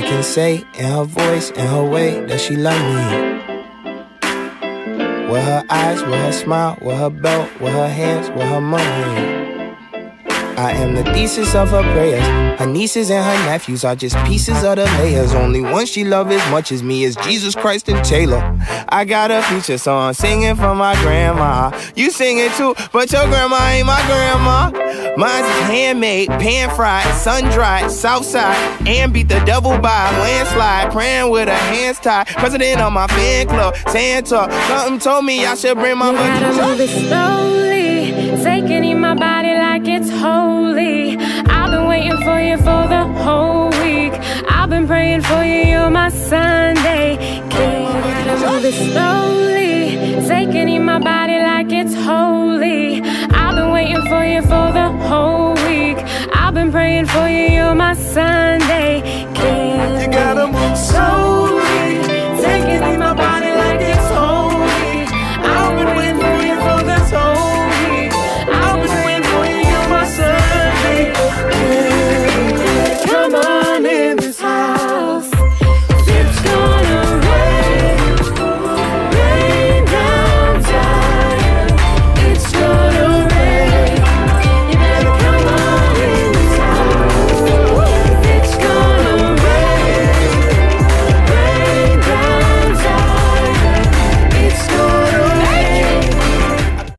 can say in her voice, in her way, that she love me. With her eyes, with her smile, with her belt, with her hands, with her money. I am the thesis of her prayers. Her nieces and her nephews are just pieces of the layers. Only one she love as much as me is Jesus Christ and Taylor. I got a future song singing for my grandma. You sing it too, but your grandma ain't my grandma. Mine's handmade, pan fried, sun dried, south side, and beat the devil by a landslide. Praying with her hands tied. President of my fan club, Santa. Something told me I should bring my You gotta move it slowly, taking in my body praying for you, you're my Sunday. King, gotta move it slowly, taking in my body like it's holy. I've been waiting for you for the whole week. I've been praying for you, you're my Sunday.